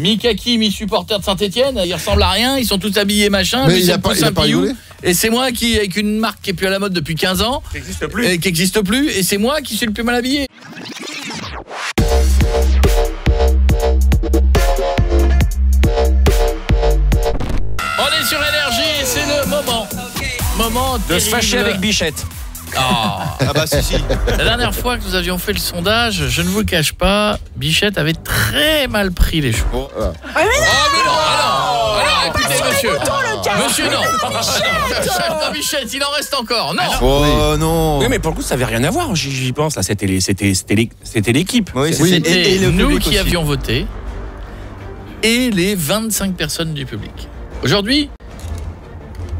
mi-kaki, mi-supporter de Saint-Etienne, ils ressemblent à rien, ils sont tous habillés machin, Mais il c'est a pas- poussin il a pas Piou. rigolé Et c'est moi qui, avec une marque qui est plus à la mode depuis 15 ans, Ça n'existe plus. et qui n'existe plus, et c'est moi qui suis le plus mal habillé. On est sur énergie et c'est le moment. Moment De se fâcher avec Bichette. Ah. Ah bah si si. La dernière fois que nous avions fait le sondage, je ne vous le cache pas, Bichette avait très mal pris les choses. Bon. Oh mais non, alors, alors écoutez monsieur. Monsieur non. Non, Bichette, il en reste encore. Non. Oh non. Oui, mais pour le coup, ça avait rien à voir. J'y j'y pense. Là, c'était l'équipe. Oui, C'était nous qui aussi. avions voté et les 25 personnes du public. Aujourd'hui,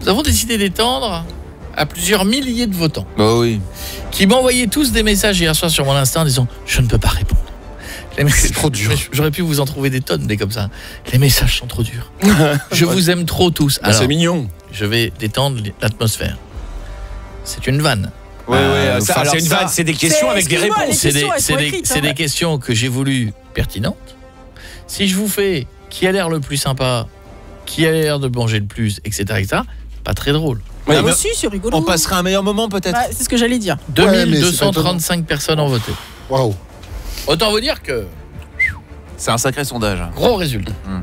nous avons décidé d'étendre à plusieurs milliers de votants Bah oui. qui m'envoyaient tous des messages hier soir sur mon Insta en disant « Je ne peux pas répondre ». Les messages- C'est trop dur. J'aurais pu vous en trouver des tonnes des comme ça. Les messages sont trop durs. Je vous aime trop tous. Bah, Alors, c'est mignon. je vais détendre l'atmosphère. C'est une vanne. Ouais. Euh, c'est une ça- vanne, c'est des questions avec des réponses. C'est des, hein. des questions que j'ai voulu pertinentes. Si je vous fais qui a l'air le plus sympa, qui a l'air de manger le plus, etc., etc., pas très drôle. Oui, Ah. On passerait un meilleur moment peut-être. Bah, c'est ce que j'allais dire. Ouais, mais c'est pas 2235 personnes ont voté. Waouh. Autant vous dire que C'est un sacré sondage. gros résultat. Hmm.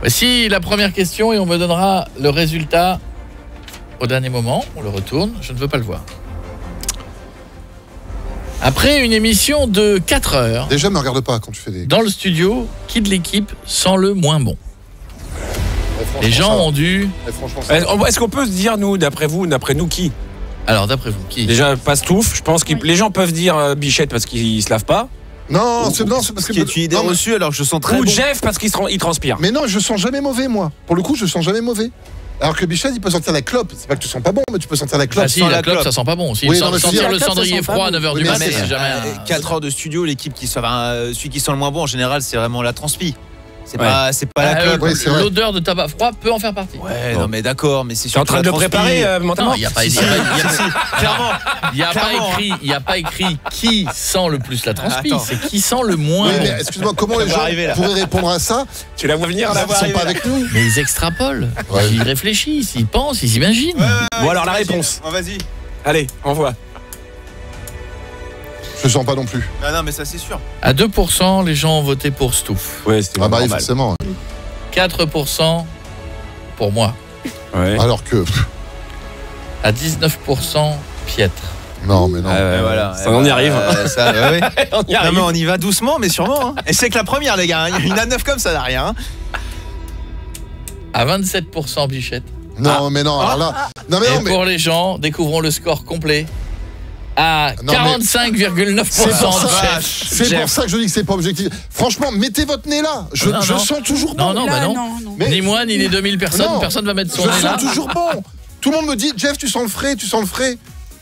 Voici la première question et on me donnera le résultat au dernier moment. On le retourne, je ne veux pas le voir. Après une émission de 4 heures, Déjà, me regarde pas quand tu fais des. dans le studio, qui de l'équipe sent le moins bon Les gens ont dû... Ça Est-ce qu'on peut se dire, nous, d'après vous, d'après nous, qui? Alors d'après vous, qui? Déjà, Pastouf, je pense que Oui. les gens peuvent dire euh, Bichette parce qu'ils se lavent pas. Non, c'est non, c'est parce Ce que. qui est une idée Non, mais- reçue alors que je sens très Ou bon. Jeff parce qu'il se il transpire. Mais non, je sens jamais mauvais, moi. Pour le coup, je sens jamais mauvais. Alors que Bichette, il peut sentir la clope. C'est pas que tu sens pas bon, mais tu peux sentir la clope. Ah si, sans la la clope, clope. ça sent pas bon. aussi. Oui, non, mais sentir si, le la clope, ça cendrier sent pas froid à bon. 9h Oui, du mais matin, c'est- c'est jamais... Euh, un- 4 heures de studio, l'équipe qui euh, celui qui sent le moins bon en général, c'est vraiment la transpi. C'est Ouais. pas c'est pas Ah, la euh, clope. Oui. L'odeur de tabac froid peut en faire partie. Ouais, non mais d'accord, mais c'est Tu es sûr en train de le préparer euh, mentalement Non, il n'y a pas, il a- écrit, il y a pas écrit qui sent le plus la transpi, Attends. c'est qui sent le moins Oui, excuse-moi, comment les gens arriver, pourraient répondre à ça Tu la vois venir Ils ne sont pas avec nous. Mais ils extrapolent, ils réfléchissent, ils pensent, ils imaginent. Bon, alors la réponse. Vas-y. Allez, envoie. Je sens pas non plus. Non non mais ça c'est sûr. À 2%, les gens ont voté pour Stouff. Ouais, c'était Ah bah oui, normal. forcément. 4% pour moi. Ouais. Alors que. pff, À 19%, Pietre. Non, mais non. Ah, ouais, Et voilà. Ça, on y arrive. Euh, ça, ouais, ouais. on y Non arrive. mais on y va doucement mais sûrement. hein. Et c'est que la première les gars. Une à 9 comme ça n'a rien. hein. À 27%, Bichette. Non, mais non, alors là. Non, mais Et non, mais. pour les gens, découvrons le score complet. À Non, mais- 45,9% C'est pour, de ça, chef. c'est Jeff. pour ça que je dis que c'est pas objectif. Franchement, mettez votre nez là. Je, Non, je non. sens toujours bon. Non, non, bah non. non, non. Mais- Ni moi, ni les 2000 personnes, Non. personne va mettre Je son nez là. sens toujours bon. Tout le monde me dit, Jeff, tu sens le frais, tu sens le frais.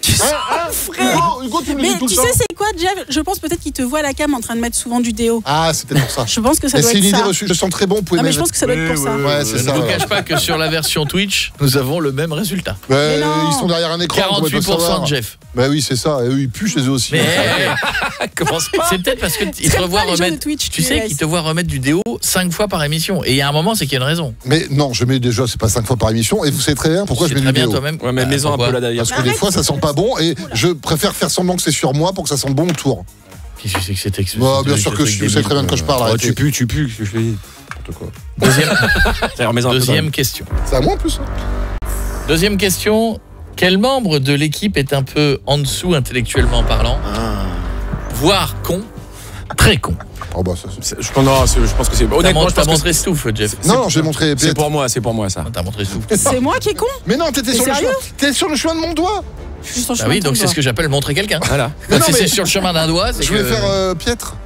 Hugo, Hugo, tu me le Mais dis tout tu le temps. sais, c'est quoi, Jeff? Je pense peut-être qu'il te voit à la cam en train de mettre souvent du déo. Ah, c'est peut-être pour ça. Je pense que ça Mais doit c'est être une idée ça. reçue. Je sens très bon. Vous pouvez Non, mais je pense que ça doit être pour ça. Ouais, Je ne vous cache pas que sur la version Twitch, nous avons le même résultat. Ouais, Mais non. ils sont derrière un écran. on pouvait pas 48% savoir. de Jeff. Bah oui, c'est ça. Et eux, ils puent chez eux aussi. Mais Commence pas. c'est peut-être parce qu'ils te Traite revoient pas les gens de remettre. Twitch, Tu sais qu'ils te voient remettre du déo 5 fois par émission. Et il y a un moment, c'est qu'il y a une raison. Mais non, je mets déjà, c'est pas cinq fois par émission. Et vous savez très bien pourquoi je C'est mets très du bien déo. toi-même. Ouais, mais Ah, maison un pourquoi peu là d'ailleurs. Parce que des Arrête, fois, ça sent pas bon et je préfère faire semblant que c'est sur moi pour que ça sente bon autour. Qu'est-ce que c'est que cet ex Bah, bien sûr que je sais très bien de quoi je parle. Oh, tu pues, tu pues. qu'est-ce que je fais N'importe quoi. Deuxième, question. C'est à moi en plus. hein. Deuxième question. Quel membre de l'équipe est un peu en dessous intellectuellement parlant Voire con Très con. Oh bah ça. Je pense, je pense que c'est. Honnêtement, je t'as montré Stouff, Jeff. Non, non, j'ai montré. c'est pour moi, c'est pour moi ça. T'as montré Stouff. C'est moi qui est con Mais non, t'étais T'es sur sur le chemin de mon doigt. Je suis sur le Ah chemin oui, donc c'est ce doigt. que j'appelle montrer quelqu'un. Voilà. Mais non, si mais- c'est sur le chemin d'un doigt, c'est Je vais que- faire euh, piètre.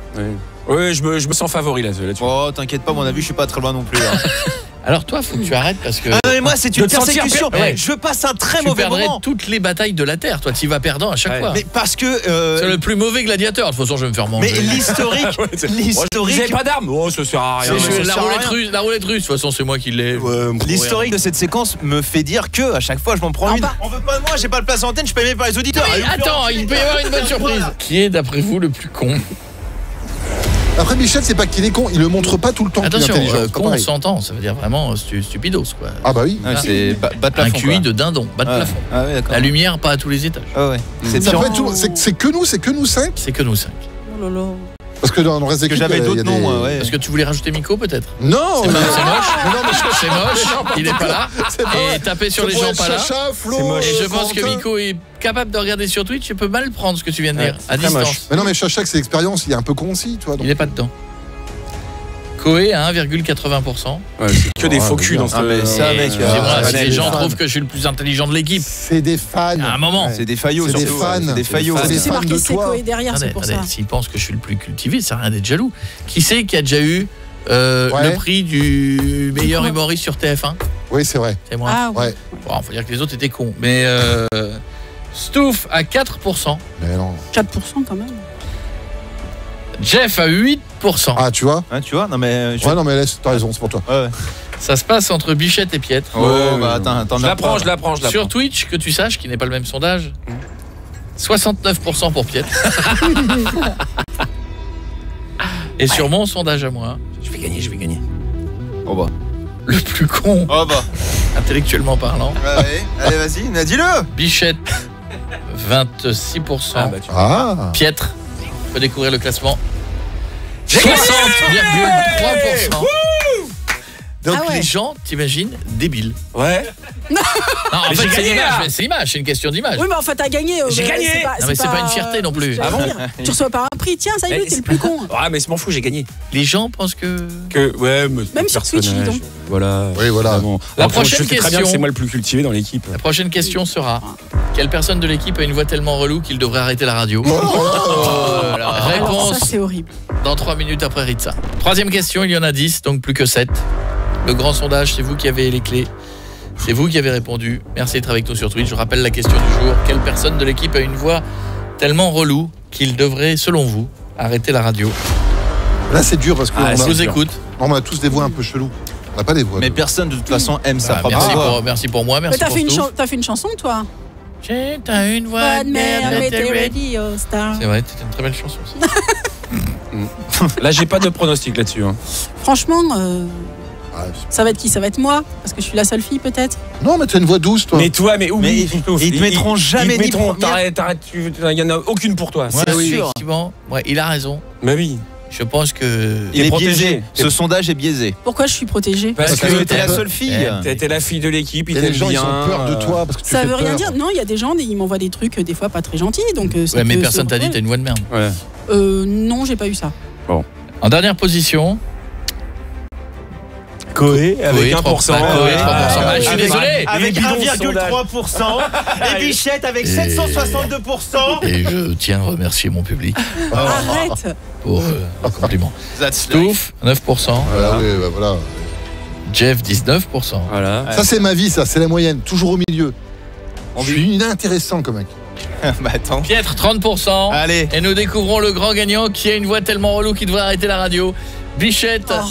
Oui, je me, je me sens favori là- là-dessus. Oh t'inquiète pas, mon avis, je suis pas très loin non plus. hein. Alors toi, faut que tu arrêtes parce que Ah non mais moi c'est une persécution. per- ouais. Je passe un très tu mauvais perdrais moment. toutes les batailles de la Terre. Toi, tu vas perdant à chaque Ouais. fois. Mais parce que euh, C'est le plus mauvais gladiateur. De toute façon, je vais me faire mais manger. l'historique, Ouais, c'est- Vous avez l'historique pas d'armes Oh, ça sert à rien. Mais je- la, roulette rien. russe, la roulette russe, de toute façon, c'est moi qui l'ai. L'historique de cette séquence me fait dire que à chaque fois je m'en prends Ah une. On veut pas de moi, j'ai pas de place en antenne, je suis pas aimé par les auditeurs. Oui, Allez, attends, il peut y avoir une bonne surprise. Qui est, d'après vous, le plus con? Après, Michel, c'est pas qu'il est con, il le montre pas tout le temps. qu'il est Attention, intelligent. euh, con, pareil. s'entend, ça veut dire vraiment euh, stu- stupidos, quoi. Ah bah oui. Ouais, c'est bas de Un plafond. QI de dindon, bas de plafond. Ah. La lumière, pas à tous les étages. Ah ouais. C'est que nous, c'est que nous cinq. C'est que nous cinq. Oh là là. Parce que dans le reste des Que j'avais il y a- il y d'autres noms, des- ouais. Est-ce que tu voulais rajouter Miko, peut-être Non, C'est moche, c'est moche. Mais non, mais je- C'est moche, il est pas là. C'est pas Et taper sur les gens pas là. Chacha, Flo, C'est moche. Et je euh, pense que. Miko est capable de regarder sur Twitch. Je peux mal prendre ce que tu viens de dire, c'est à distance. moche. Mais non, mais Chacha, c'est l'expérience, il est un peu con aussi, tu vois. donc- Il est pas dedans. Koé à 1,80%. Ouais, c'est que des faux culs dans ce Ah, mais ça, mec, ah, si les des gens fans. trouvent que je suis le plus intelligent de l'équipe, C'est des fans. à un moment. C'est des faillots C'est des fans. C'est des faillots. C'est des C'est fans marqué de c'est toi. Koé derrière, c'est pour ça. S'ils pensent que je suis le plus cultivé, ça sert à rien d'être jaloux. Qui c'est qui a déjà eu euh, Ouais. le prix du meilleur humoriste sur TF1 Oui, c'est vrai. C'est moi. Ah ouais. Ouais. Bon, faut dire que les autres étaient cons. Mais euh, Stouff à 4%, Mais non. 4% quand même. Jeff à 8%. Ah, tu vois Hein, tu vois Non mais. euh, je- Ouais, non, mais laisse, t'as raison, c'est pour toi. Ouais, ouais. Ça se passe entre Bichette et Pietre. Oh, Ouais, bah attends, attends. Je l'apprends, je l'apprends, je l'apprends. Sur Twitch, que tu saches, qui n'est pas le même sondage, 69% pour Pietre. Et sur mon sondage à moi, Je vais gagner, je vais gagner. Oh bah. le plus con, Oh bah. intellectuellement parlant, Allez, allez vas-y, mais dis-le Bichette, 26%. Ah bah tu Ah Piètre, on peut découvrir le classement. J'ai gagné 60,3%. Donc Ah ouais. les gens, t'imagines, débiles. Ouais. Non, en Mais fait, j'ai c'est l'image, c'est l'image, c'est une question d'image. Oui, mais enfin, t'as gagné. J'ai gagné. c'est pas- Non, mais c'est pas une fierté non plus. Ah bon Tu reçois pas un prix. Tiens, ça y est, t'es le plus con. Ah mais je m'en fous, j'ai gagné. Les gens pensent que... Que ouais, mais Même sur Twitch, dis donc. Voilà. Oui, voilà. La Alors, prochaine je sais très bien que question. c'est moi le plus cultivé dans l'équipe. La prochaine question sera quelle personne de l'équipe a une voix tellement relou qu'il devrait arrêter la radio Oh, Alors, ça, Réponse c'est horrible. dans 3 minutes après Ritza. Troisième question, il y en a 10, donc plus que 7. Le grand sondage, c'est vous qui avez les clés. C'est vous qui avez répondu. Merci d'être avec nous sur Twitch. Je rappelle la question du jour. Quelle personne de l'équipe a une voix tellement relou qu'il devrait, selon vous, arrêter la radio Là, c'est dur parce qu'on Ah, a, vous écoute. on a tous des voix un peu cheloues. On n'a pas des voix. Mais personne de toute façon aime sa Ah, propre merci, voix. pour, merci pour moi, Mais merci t'as pour une fait une chanson, toi? J'ai t'as une voix de merde, mettez t'es radio star. C'est vrai, c'était une très belle chanson. ça. Là, j'ai pas de pronostic là-dessus. hein. Franchement, euh, Ah, ça va être qui? Ça va être moi? Parce que je suis la seule fille, peut-être? Non, mais t'as une voix douce, toi. Mais toi, mais Mais oublie. ils- Stouff. ils te mettront jamais Ils te ni mettront. première. T'arrêtes, t'arrêtes. tu- Il y en a aucune pour toi. Ouais, C'est oui, sûr. effectivement. Ouais, il a raison. Mais oui. Je pense que. Il est protégé. biaisé. Ce sondage est biaisé. Pourquoi je suis protégée Parce que T'es la seule fille. Eh, t'étais la fille de l'équipe, ils les gens, ils ont peur de euh, toi parce que tu Ça veut rien dire. Non, il y a des gens, ils m'envoient des trucs euh, des fois pas très gentils. Donc, euh, Ouais, mais peut personne se t'a dit t'as retrouver. une voix de merde. Ouais. Euh, non, j'ai pas eu ça. En dernière position, Coé Coé, 3%. Bah, Coé, 3%. Bah, je suis Avec- désolé. avec Avec bidons 1,3% et Bichette avec Et- 762%. et je tiens à remercier mon public Arrête pour euh, le compliment. Stouff, 9%. Voilà, oui, bah, voilà. Jeff, 19%. Voilà. Ça, c'est ma vie, ça, c'est la moyenne. Toujours au milieu. Je suis inintéressant comme mec. bah attends. Piètre, 30%. Allez. Et nous découvrons le grand gagnant qui a une voix tellement relou qu'il devrait arrêter la radio. Bichette. Oh.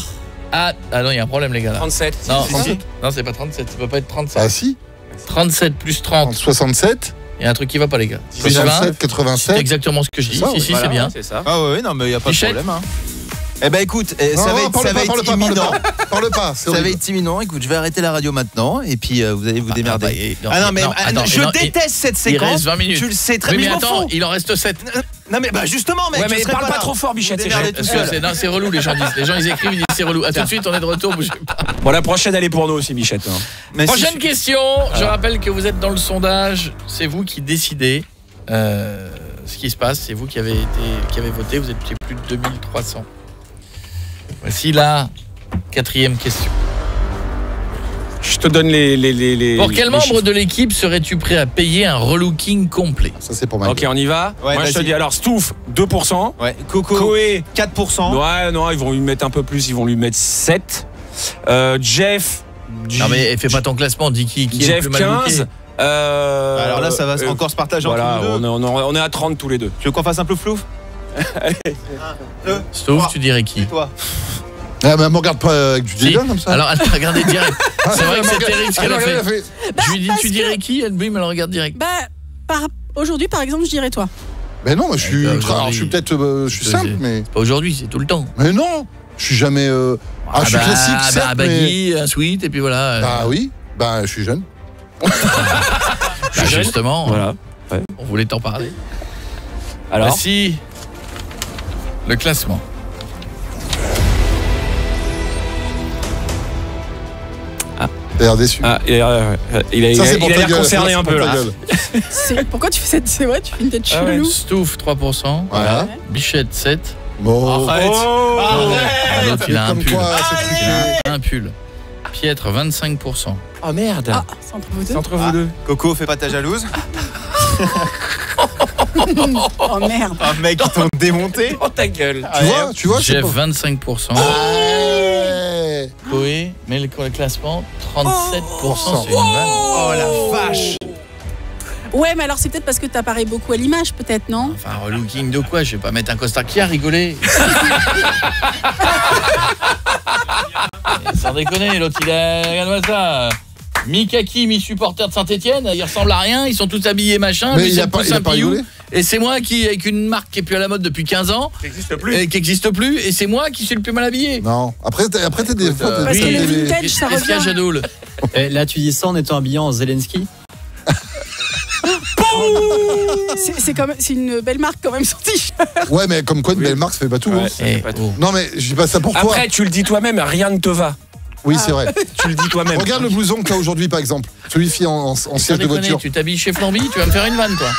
Ah, ah non, il y a un problème, les gars. Là. 37. Non, Si, si. non c'est pas 37, ça peut pas être 37. Ah si 37 plus 30, 67, il y a un truc qui va pas, les gars. Plus 20, 67, c'est 87. exactement ce que je dis. C'est ça, si, si, Voilà, c'est bien. C'est ça. Ah ouais, ouais, non mais il y a pas de problème. Hein. Eh ben écoute, eh, Non, ça va non, être, ça pas, va parle être pas, parle imminent. pas. Parle pas, c'est Ça va être imminent. Écoute, je vais arrêter la radio maintenant et puis euh, vous allez vous démerder. Ah, bah, et- Ah non mais ah, attends, je non, il- déteste cette Il séquence. reste 20 minutes. Tu le sais très Oui, bien. mais attends, il en reste 7. Non mais bah justement mec. Ouais, mais parle pas trop fort, Bichette, c'est non, c'est relou, les gens disent. Les gens, ils écrivent, ils disent c'est relou. À tout de suite, on est de retour, bougez pas. Bon, la prochaine, elle est pour nous aussi, Bichette. hein. Mais si Prochaine question. Je rappelle que vous êtes dans le sondage. C'est vous qui décidez euh, ce qui se passe. C'est vous qui avez, été, qui avez voté. Vous êtes plus de 2300. Voici la quatrième question. Je te donne les. les, les, les Pour quel les membre chiffres. de l'équipe serais-tu prêt à payer un relooking complet Ça, c'est pour ma Ok, on y va. Ouais, Moi, je te dis alors, Stouff, 2%. Ouais, Coco Coé, 4%. ouais, non, ils vont lui mettre un peu plus, ils vont lui mettre 7. Euh, Jeff. Non mais fais pas ton classement. Dis qui, qui est le Jeff mal booké. 15. euh, Alors là, ça va euh, encore se partager Voilà, entre nous on deux. est, on est- on est à 30 tous les deux. Tu veux qu'on fasse un peu flou Stouff, tu dirais qui Et toi elle me regarde pas avec du Si. dédain comme ça. Alors elle t'a regardé direct. Ah, C'est vrai que me c'est terrible ce qu'elle a me fait. regarde, Je lui dis tu dirais qui Elle bim, elle regarde direct. Bah, aujourd'hui, par exemple, je dirais toi. Mais non, je suis. Alors, je suis peut-être. euh, je suis C'est- simple, mais. Pas aujourd'hui, c'est tout le temps. Mais non Je suis jamais. euh, Ah, je suis bah, classique, bah, certes, un mais- baggy, un sweat, et puis voilà. Bah oui, bah je suis jeune. Bah, justement, Voilà. on voulait t'en parler. Alors Voici le classement. T'as l'air déçu. Ah, il a, il a, il a- c'est il a l'air concerné un c'est peu là. gueule. C'est- Pourquoi tu fais cette. C'est vrai, tu fais une tête Ah ouais. chelou? Stouff 3%, Voilà. Bichette 7, Bon. Arrête. Ah, l'autre il a un pull. c'est. Il a un pull. Pietre 25%. Oh merde Ah, c'est entre vous C'est deux. entre vous deux. Coco, fais pas ta jalouse. Oh merde. Un mec qui t'ont démonté. Oh ta gueule Tu vois, tu vois, c'est Jeff pas... 25%. Mais le classement 37%, c'est une vanne. Oh la vache. Ouais, mais alors c'est peut-être parce que t'apparais beaucoup à l'image, peut-être, non? Enfin, relooking de quoi? Je vais pas mettre un costard qui a rigolé. Sans déconner, l'autre il a. Regarde-moi ça. Mi-kaki, mi-supporter de Saint-Etienne, ils ressemblent à rien, ils sont tous habillés machin, Mais ils il a pas, il a pas rigolé? Et c'est moi qui, avec une marque qui est plus à la mode depuis 15 ans, Ça n'existe plus. et qui n'existe plus, et c'est moi qui suis le plus mal habillé. Non. Après, après, t'as des fois. t'as- Parce que le des- vintage, ça revient. Et là, tu dis ça en étant habillé en Zelensky C'est c'est quand même, c'est une belle marque quand même, son t-shirt. Ouais, mais comme quoi, une Oui. belle marque, ça fait pas tout. Ouais, hein. Eh, pas tout. oh. Non, mais je dis pas ça pour toi. Après, tu le dis toi-même, rien ne te va. Oui, c'est vrai. Tu le dis toi-même. Regarde le blouson que t'as aujourd'hui, par exemple. Celui-ci en, en, en siège de voiture. Tu t'habilles chez Flamby, tu vas me faire une vanne, toi.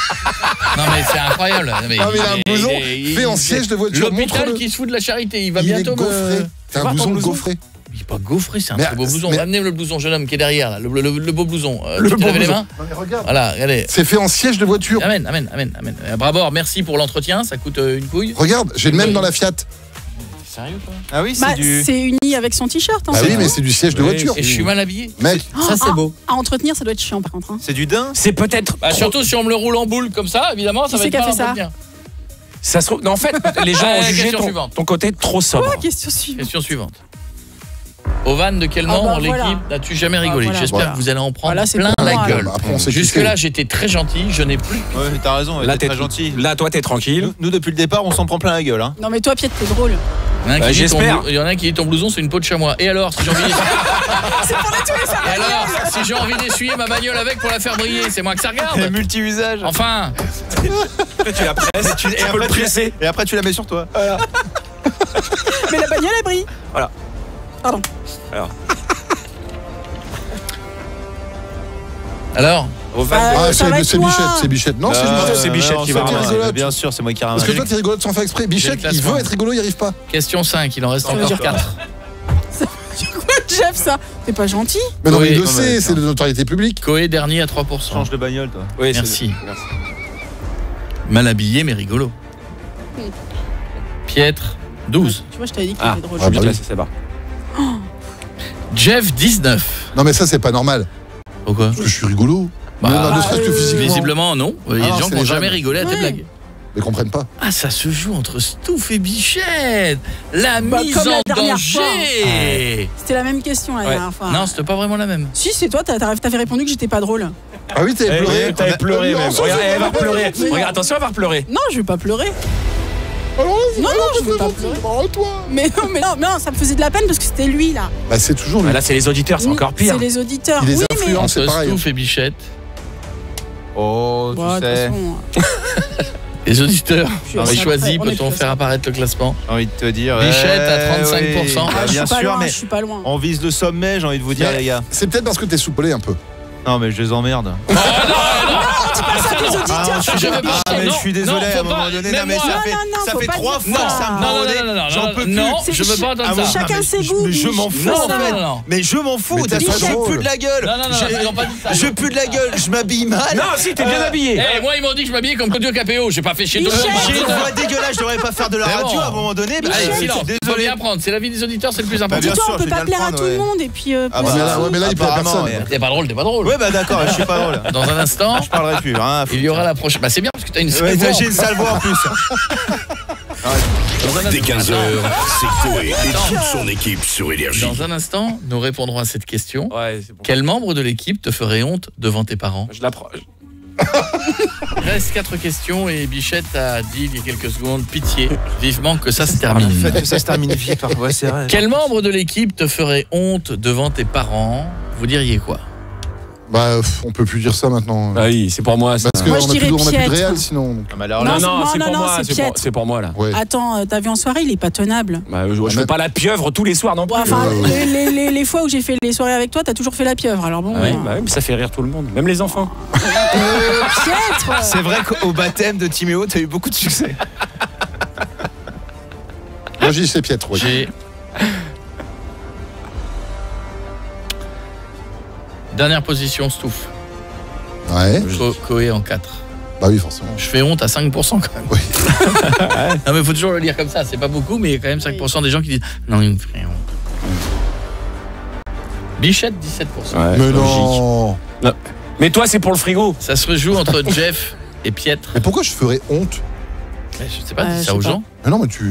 non, mais c'est incroyable. Non, mais, Ah, mais il a un blouson il- fait en siège de voiture. L'hôpital qui se fout de la charité, il va Il est bientôt gaufré. me... C'est un blouson gaufré. Il est pas gaufré, c'est un Mais- très beau blouson. mais- Amenez le blouson, jeune homme qui est derrière, là, le, le- le beau blouson. Euh, Le tu te beau lèves les mains Non, mais regarde. Voilà, regardez. C'est fait en siège de voiture. Amen, amen, amen, amen. Euh, Brabor, merci pour l'entretien, ça coûte euh, une couille. Regarde, j'ai le même dans la Fiat. Sérieux, toi Ah oui, c'est Bah, du. c'est uni avec son t-shirt. en Bah fait, oui, mais c'est du siège de Oui, voiture. Et je suis mal habillé Mec, Ça, c'est Ah, beau. À entretenir, ça doit être chiant par contre. hein. C'est du daim C'est peut-être. Bah, Surtout si on me le roule en boule comme ça, évidemment, ça Qui va c'est être qui a mal fait ça. Ça se trouve. Non, en fait, les gens ont jugé question ton, suivante. ton côté trop sobre. Ah, question suivante. Question suivante. Ovan, de quel Ah bah membre voilà. l'équipe n'as-tu jamais rigolé voilà. J'espère Voilà. que vous allez en prendre Voilà, c'est plein pour la moi, gueule. Bah, après, on Jusque-là, j'étais très gentil, je n'ai plus. Ouais, mais t'as raison, Là, là t'es t'es très gentil. Là, toi, t'es tranquille. Nous, nous, depuis le départ, on s'en prend plein la gueule. Hein. Non, mais toi, Piet, t'es drôle. Il y en a un Bah, qui dit ton j'espère. Il y en a un qui dit ton blouson, c'est une peau de chamois. Et alors, si j'ai envie Et alors, si j'ai envie d'essuyer ma bagnole avec pour la faire briller, c'est moi que ça regarde. multi-usage. Enfin, tu la presses, tu, et, après, tu la, et après, tu la mets sur toi. Mais la bagnole, elle brille. Voilà. Pardon. alors, Au Ah, c'est. Bichette, c'est Bichette. Non, c'est Euh, Bichette. c'est Bichette qui va ramasser. Bien sûr, c'est moi qui Parce ramasse. que toi, t'es rigolo sans faire exprès. Bichette, il veut être rigolo, il arrive pas. question 5, il en reste encore dire quoi 4. Jeff, ça. T'es pas gentil Mais non, il le sait, c'est de notoriété publique. Coé dernier à 3%. Change de bagnole, toi. Oui, c'est- Merci. Mal habillé mais rigolo. Piètre 12. Tu vois, je t'avais dit qu'il Ah. était drôle. Ah, bah. Jeff 19. Non, mais ça, c'est pas normal. Pourquoi Parce que je suis rigolo. Bah, Non, non, ne serait-ce que euh, physiquement. Visiblement non. Il y a Ah, des gens c'est qui n'ont jamais rigolé à tes blagues. Ils comprennent pas. Ah, ça se joue entre Stouff et Bichette. La Bah, mise comme en danger. C'était la même question la Ouais. dernière fois. Non, c'était pas vraiment la même. Si, c'est toi, t'as- t'as- t'avais répondu que j'étais pas drôle. Ah oui, t'avais Eh, pleuré. T'avais pleuré Euh, même. Regarde, elle va pleurer. Regarde, attention, elle va pleurer. Non, je vais pas pleurer. Alors, Non, non, je veux pas pleurer. Oh, toi. Mais non, mais non, ça me faisait de la peine parce que c'était lui là. Bah, c'est toujours lui. Ah, Là, c'est les auditeurs, c'est encore pire. C'est les auditeurs. Il les oui, influence. Entre c'est pareil. Stouff et Bichette. Oh, tu Ouais, de toute sais. façon, Les auditeurs Je suis ont assez choisi, après, on est peut-on plus faire apparaître le classement J'ai envie de te dire. Bichette à eh, 35%. oui. Ah, je bien suis pas sûr, loin, mais je suis pas loin. on vise le sommet, j'ai envie de vous dire, Mais- les gars. C'est peut-être parce que t'es soupolé un peu. Non, mais je les emmerde. Ça, les auditeurs, Ah, je je suis veux pas pas- Ah, mais non, je suis désolé, non, à un moment donné, non, mais ça Non, fait, non, non, ça fait trois fois que ça. me Non, non, non, non, non, J'en non, peux plus. non, je veux pas Ah, entendre bon, ça. Chacun ses je- goûts, Mais je m'en fous, Non, en non, fait. non, non. Mais je m'en fous, Mais de toute t'es façon, pas je pue de la gueule. Non, non, non, Je- ils ont pas dit ça. Je pue de la gueule, je m'habille mal. Non, si, t'es bien habillé. Eh, moi, ils m'ont dit que je m'habillais comme Claudio Capéo. J'ai pas fait chier tout le monde. J'ai une voix dégueulage, je devrais pas faire de la C'est radio à un moment donné. je suis silence. Désolé. bien prendre. C'est la vie des auditeurs, c'est le plus Bah, important. sûr, on peut pas plaire à tout le monde et puis. euh, Ah pour- mais là, ouais, mais là, il plaît à personne. T'es pas drôle, t'es pas drôle. Ouais, bah d'accord, je suis pas drôle. Dans un instant, Je parlerai plus. Hein, il y aura la prochaine. Bah, c'est bien parce que t'as une Ouais, seule voix. j'ai une sale voix en plus. Dès instant- 15h, c'est Coé et toute son équipe sur Énergie. Dans un instant, nous répondrons à cette question. Ouais, bon. Quel membre de l'équipe te ferait honte devant tes parents Je la prends. Il reste quatre questions et Bichette a dit il y a quelques secondes pitié, vivement que ça se termine. Faites que ça se termine vite. Ouais, c'est vrai. Quel membre de l'équipe te ferait honte devant tes parents Vous diriez quoi? Bah, pff, on peut plus dire ça maintenant. Ah oui, c'est pour moi. ça. Parce qu'on Moi, je a plus, on a plus de réel sinon. donc. Ah, mais alors Non, là, Non, non, non, c'est non, pour non, moi, c'est c'est pour, Pietre. c'est pour moi là. Ouais. Attends, euh, t'as vu en soirée, il est pas tenable. Bah, je, je fais pas la pieuvre tous les soirs non plus. Bon, enfin, Ouais, ouais. les, les- les- les fois où j'ai fait les soirées avec toi, t'as toujours fait la pieuvre. Alors bon, Ah oui, euh, bah oui, mais ça fait rire tout le monde, même les enfants. Pietre c'est vrai qu'au baptême de Timéo, t'as eu beaucoup de succès. Moi, j'ai dit c'est piètre, oui. J'ai Dernière position, Stouff. Ouais. Coé en 4. Bah oui, forcément. Je fais honte à 5% quand même. Oui. non mais faut toujours le lire comme ça, c'est pas beaucoup mais il y a quand même 5% des gens qui disent non, il me fait honte. Bichette 17%. Ouais, Mais logique. non. Mais toi, c'est pour le frigo. Ça se rejoue entre Jeff et Pietre. Mais pourquoi je ferais honte? Mais je sais pas, Euh, dis ça aux pas. gens. Mais non, mais tu.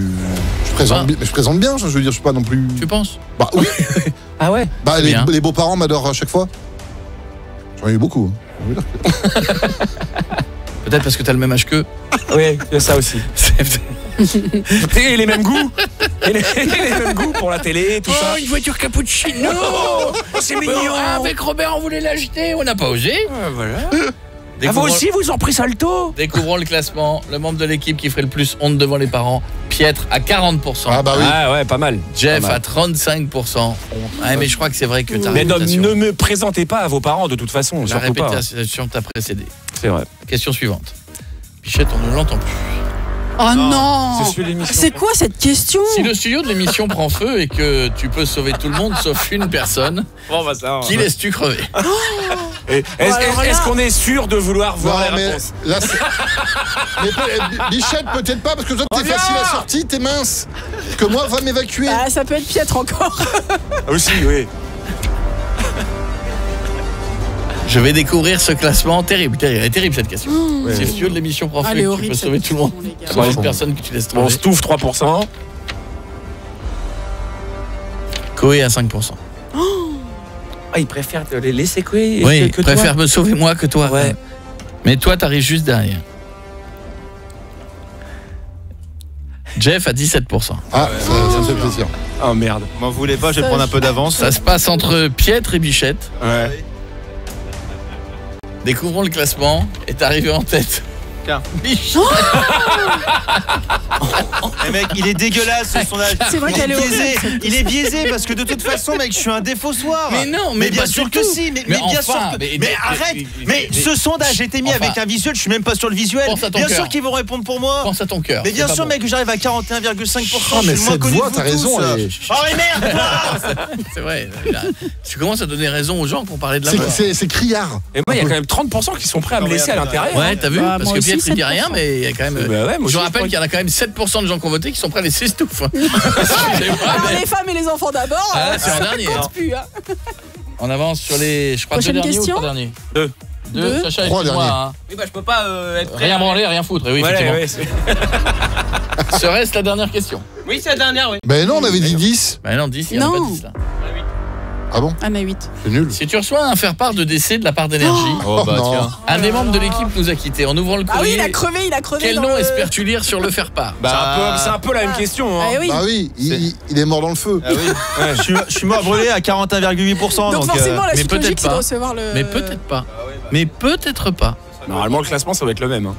Je présente, bien, mais je présente bien, je veux dire, je suis pas non plus. Tu penses? Bah oui. Ah ouais? Bah, les beaux-parents m'adorent à chaque fois. J'en ai eu beaucoup. hein. Peut-être parce que t'as le même âge qu'eux. Oui, il y a ça aussi. C'est- Et les mêmes goûts et les, les mêmes goûts pour la télé, tout ça. Oh, une voiture cappuccino c'est mignon. Avec Robert, on voulait l'acheter, on n'a pas osé. voilà. Ah, vous aussi, vous en pris salto découvrons le classement. Le membre de l'équipe qui ferait le plus honte devant les parents, Pietre à 40%. Ah bah oui. Ah ouais, pas mal. Jeff Pas mal. à 35%. Ouais, mais je crois que c'est vrai que ta Mais non, ne me présentez pas à vos parents de toute façon, la réputation t'a précédé. C'est vrai. Question suivante. Pichette, on ne l'entend plus. Oh non C'est quoi cette question Si le studio de l'émission prend feu et que tu peux sauver tout le monde sauf une personne, Bon, bah ça. qui laisses-tu crever? Et Est-ce qu'on est sûr de vouloir voir Non, les mais là, c'est- euh, Bichette, peut-être pas, parce que toi, t'es facile à sortir, t'es mince. Que moi, va m'évacuer. Ah, Ça peut être Pietre encore. Aussi, oui. Je vais découvrir ce classement terrible, terrible, elle est terrible cette question. Mmh. Si le studio de l'émission est que tu horrible. peux sauver tout le monde, sauf une personne que tu laisses Bon, crever. Stouff 3%. Coé à 5%. Ah, il préfère te les laisser couler Oui, préfère me sauver moi que toi. Ouais. Mais toi, t'arrives juste derrière. Jeff à 17%. Ah, ça, ça me fait plaisir. Oh merde. M'en voulez pas, je vais prendre un peu d'avance. Ça se passe entre Pietre et Bichette. Ouais. Découvrons le classement. Est arrivé en tête. Tiens. Bichette. Eh mec, il est dégueulasse ce sondage. C'est vrai Il est qu'elle est biaisé. Il est biaisé parce que de toute façon, mec, je suis un défaussoir. Mais non, mais bien pas sûr que tout. si, mais, Mais mais bien enfin, sûr que. mais- Mais, mais- arrête mais- Mais, mais- ce sondage a été mis Enfin. avec un visuel, je suis même pas sur le visuel. Pense à ton Bien cœur. sûr qu'ils vont répondre pour moi. Pense à ton cœur. Mais bien sûr, bon. mec, que j'arrive à 41,5%. Ah, mais je suis moins connu voix, raison, tous. Oh, mais merde, C'est vrai. là, Tu commences à donner raison aux gens ont parlé de la C'est- voix. C'est criard. Et moi, il y a quand même 30% qui sont prêts à me mais laisser à l'intérieur. Ouais, t'as vu Bah, Parce que Pietre, il dit 7%. rien, mais il y a quand même. Bah ouais, moi je rappelle qu'il y en a quand même 7% de gens qui ont voté qui sont prêts à laisser Alors mais les femmes et les enfants d'abord. Ah, euh, c'est en dernier, hein. plus, hein. On avance sur les. Je crois Prochaine deux derniers question ou trois derniers Deux. Deux. Deux. Sacha, Trois excuse-moi, derniers. hein. Oui, bah je peux pas être Rien branler, rien foutre. Et oui, Voilà, effectivement. ouais, Serait-ce la dernière question? Oui, c'est la dernière, oui. Ben non, on avait dit 10. Bah non, 10, il y en a Non. pas 10 là. Ah bon Ah, mais 8. C'est nul. Si tu reçois un faire-part de décès de la part d'énergie, Oh, non. un des membres de l'équipe nous a quittés. En ouvrant le Ah oui, il courrier, a crevé, il a crevé. quel dans nom le- espères-tu lire sur le faire-part C'est un peu- c'est un peu la même question. Hein. Ah oui. Bah oui, il, est mort dans le feu. Ah oui, je, suis, je suis mort brûlé à 41,8%. Donc, Donc, forcément, euh, la mais suite peut-être logique, c'est de pas. recevoir le. Mais peut-être pas. Mais peut-être pas. Normalement, le classement, ça va être le même. hein.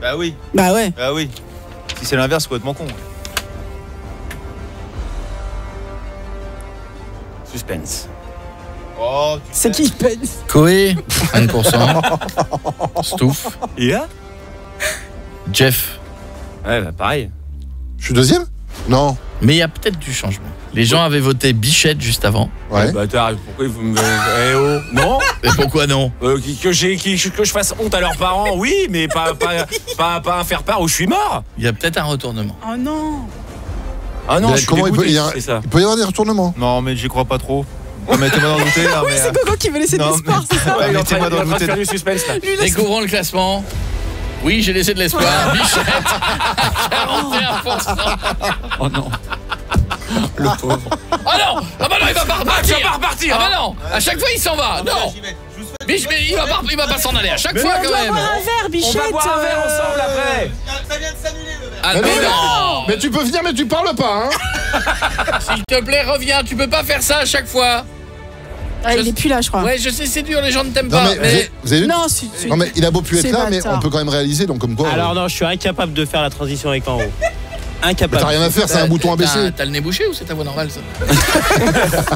Bah oui, Bah ouais. bah oui. Si c'est l'inverse, c'est complètement con. Suspense. Oh, tu C'est qui peine Koé, 5%. Stouff. Yeah Jeff. Ouais, bah pareil. Je suis deuxième? Non. Mais il y a peut-être du changement. Les gens avaient voté Bichette juste avant. Ouais. Bah t'as- pourquoi vous me... Eh oh Non Et pourquoi non? Euh, que, j'ai- qui- que je fasse honte à leurs parents, oui, mais pas, pas, pas, pas un faire-part où je suis mort. Il y a peut-être un retournement. Oh non. Ah non, je suis comment il peut- dégoûté, il y a- c'est ça. Il peut y avoir des retournements. Non, mais j'y crois pas trop. Non, Mettez-moi dans le douter là. Oui, mais, c'est euh, Coco qui veut laisser de non, l'espoir, c'est ça Ouais, il est en train mettez-moi il est dans en le train de faire du suspense là. Lui, laisse- Découvrons le classement. Oui, j'ai laissé de l'espoir. Bichette, 41%. Oh non. Le pauvre. Ah non Ah bah non, il va pas repartir Tu vas pas repartir Ah bah hein. non À chaque fois, il s'en va Non Mich- mais il va pas, il va pas s'en aller à chaque Mais fois on quand doit même. boire un verre, On Bichette va boire un verre euh, ensemble après. Ah Mais mais non, non Mais tu peux venir, mais tu parles pas, hein S'il te plaît, reviens, tu peux pas faire ça à chaque fois. Ah, il est plus là, je crois. Ouais, je sais, c'est dur, les gens ne t'aiment pas. mais, vous avez- vous avez vu Non, c'est- Non, mais il a beau plus être là, mais on peut quand même réaliser, donc comme quoi. Alors euh, non, je suis incapable de faire la transition avec en haut. Incapable. T'as rien à faire, c'est un bouton à T'as- baisser. T'as le nez bouché ou c'est ta voix normale ça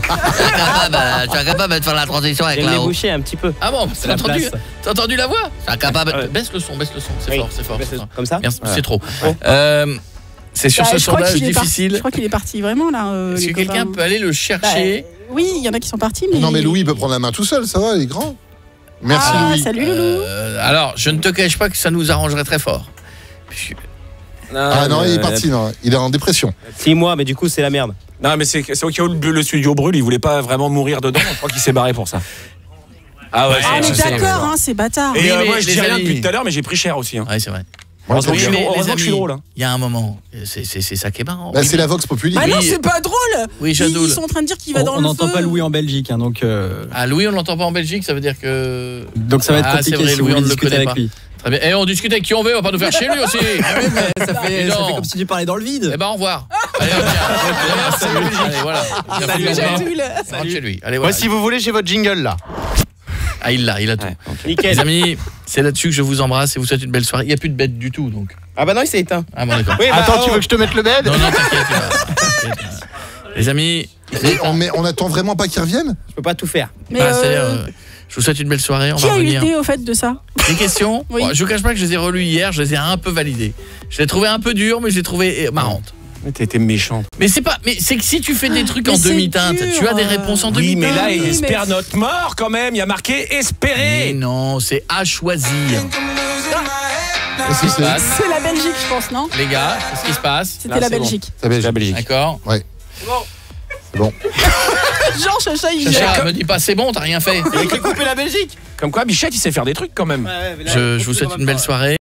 incapable, je suis incapable de faire la transition avec J'ai le nez la haut. bouché un petit peu. Ah bon, t'as entendu, la voix incapable. Ouais. Baisse le son, baisse le son, c'est Oui. fort, c'est fort. c'est fort. Comme ça Merci, c'est trop. Euh, c'est sur Bah, ce sondage difficile. Je crois qu'il est parti vraiment là. euh, Est-ce que quelqu'un peut aller le Bah, chercher Oui, il y en a qui sont partis, mais. Non, mais Louis peut prendre la main tout seul, ça va, il est grand. Merci Ah, Louis. salut Loulou. Euh, Alors, je ne te cache pas que ça nous arrangerait très fort. Ah non, il est parti, non. Il est en dépression. 6 mois, mais du coup, c'est la merde. Non, mais c'est au cas où le, le studio brûle, il voulait pas vraiment mourir dedans. Je crois qu'il s'est barré pour ça. Ah ouais, Ah, on je est d'accord, hein, c'est bâtard. Et Oui, euh, mais moi, je dis rien depuis tout à l'heure, mais j'ai pris cher aussi. hein. Ouais, c'est vrai. Oui, mais les amis. Il y a un moment, c'est ça qui est marrant. Bah, Oui, c'est la Vox Populi. Ah non, c'est pas drôle Oui, ils, Jadoul. ils sont en train de dire qu'il va On dans on le n'entend feu. pas Louis en Belgique, hein, donc, euh, Ah, Louis, on l'entend pas en Belgique, ça veut dire que... donc ça va être Ah, compliqué vrai, si Louis, on ne le connaît avec pas. lui. Très bien. Et on discute avec qui on veut, on va pas nous faire chier lui aussi. Ah oui, mais ça fait, ça fait comme si tu parlais dans le vide. Eh ben, au revoir. Allez, hop, tiens. Allez, Allez, voilà. Salut. Rentre chez lui. Allez, voilà. Moi, si vous voulez, j'ai votre jingle là. Ah, il l'a, il a tout. Les Nickel. amis, c'est là-dessus que je vous embrasse et vous souhaite une belle soirée. Il n'y a plus de bête du tout, donc. Ah bah non, il s'est éteint. Ah bon, d'accord. Attends, tu veux que je te mette le bed Non, non, t'inquiète. T'inquiète. Les amis, Et on, mais on attend vraiment pas qu'il revienne? Je peux pas tout faire. Mais bah, euh, euh, je vous souhaite une belle soirée. On qui va a eu l'idée au fait de ça Des questions Oui. Bon, Je vous cache pas que je les ai relues hier, je les ai un peu validées. Je les ai trouvées un peu dures, mais je les ai trouvées euh, marrantes. Mais T'as été méchant. Mais c'est pas, mais c'est que si tu fais des trucs Mais en c'est demi-teinte, tu as des réponses en Oui, demi-teinte. mais là, oui, il mais- espère notre mort quand même. Il y a marqué Mais espérer. non, c'est à choisir. Qu'est-ce que c'est Passe. C'est la Belgique, je pense, non Les gars, qu'est-ce qui se passe C'était la c'est bon. Belgique. Ça va, La Belgique. D'accord Jean Chacha, il Chacha, me dis pas c'est bon, t'as rien fait. couper la Belgique Comme quoi, Bichette, il sait faire des trucs quand même. Je, je vous souhaite une belle soirée.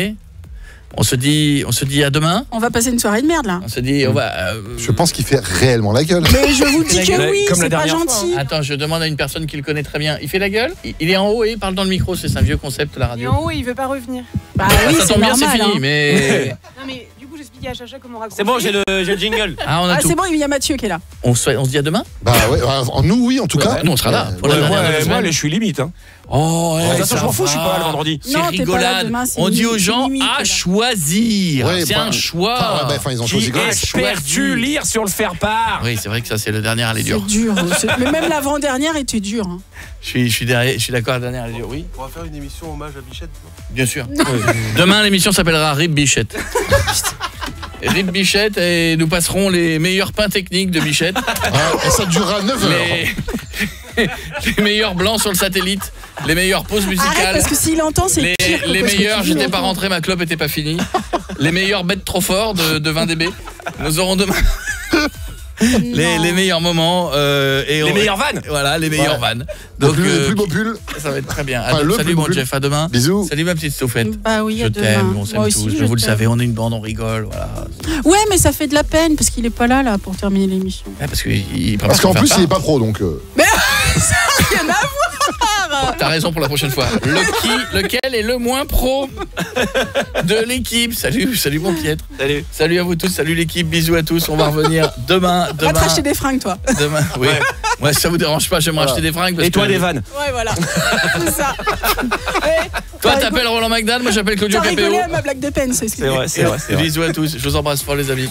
On se dit, on se dit à demain. On va passer une soirée de merde là. On se dit, on va. euh, Je pense qu'il fait réellement la gueule. Mais je vous dis que oui, comme la c'est pas dernière fois, gentil. Attends, je demande à une personne qui le connaît très bien. Il fait la gueule? Il- Il est en haut et il parle dans le micro. C'est un vieux concept la Il est radio. en haut et il veut pas revenir. Bah Ah, oui, ça c'est tombe bien, c'est fini. hein. Mais Non mais à Chacha comment. C'est bon, j'ai le, j'ai le jingle. ah, on a Ah, tout. c'est bon, il y a Mathieu qui est là. On se, on se dit à demain? Bah ouais, en nous, oui, en tout Ouais, cas. nous, on sera là. Pour la Ouais, dernière moi, de la moi, semaine. allez, je suis limite. Hein. Oh, ouais, ça je m'en fous, je suis pas là le vendredi. C'est Non, t'es pas là rigolade. on dit aux gens à choisir. Ouais, c'est un choix. Enfin, ouais, enfin, ils ont choisi quand même. espères-tu lire sur le faire-part Oui, c'est vrai que ça, c'est le dernier à aller C'est dur. c'est- Mais même l'avant-dernière était dure. hein. Je suis, je suis derrière, je suis d'accord, la dernière à aller dur. Oui, On va faire une émission hommage à Bichette. bien sûr. Demain, l'émission s'appellera Rip Bichette. Rip Bichette et nous passerons les meilleurs pains techniques de Bichette. Ah, et ça durera 9 heures. les, les meilleurs blancs sur le satellite, les meilleures pauses Arrête musicales. parce que s'il entend, c'est Les, pire. que les dis j'étais pas rentré, ma clope était pas finie. Les meilleurs bêtes trop forts de, de 20 dB. Nous aurons demain les, les meilleurs moments euh, et Les on- meilleures vannes Voilà, les meilleurs Ouais. vannes. Le Donc plus, le euh, plus beau pull. ça va être très bien. Enfin, Salut mon. Jeff, à demain. Bisous. Salut ma petite Stouffette. Bah oui, Je t'aime, on s'aime tous. je vous le savez, on est une bande, on rigole, voilà. Ouais, mais ça fait de la peine parce qu'il est pas là là pour terminer l'émission. Ouais, parce que il- il Parce qu'en plus, il est pas pro, donc. euh, Rien à voir. T'as raison pour la prochaine fois. Le qui, lequel est le moins pro de l'équipe? Salut, salut mon Pietre. Salut. Salut à vous tous, salut l'équipe, bisous à tous. On va revenir demain, Va te demain, racheter des fringues, toi. demain. Oui. Moi, si ça vous dérange pas, j'aimerais acheter des fringues. parce Et toi, que- des vannes Ouais, voilà. C'est ça. Toi, t'as t'appelles Roland McDan, moi j'appelle Claudio T'as Capéo. rigolé à ma blague de peine, c'est ce que C'est vrai, c'est vrai, c'est vrai. Bisous à tous, je vous embrasse fort les amis.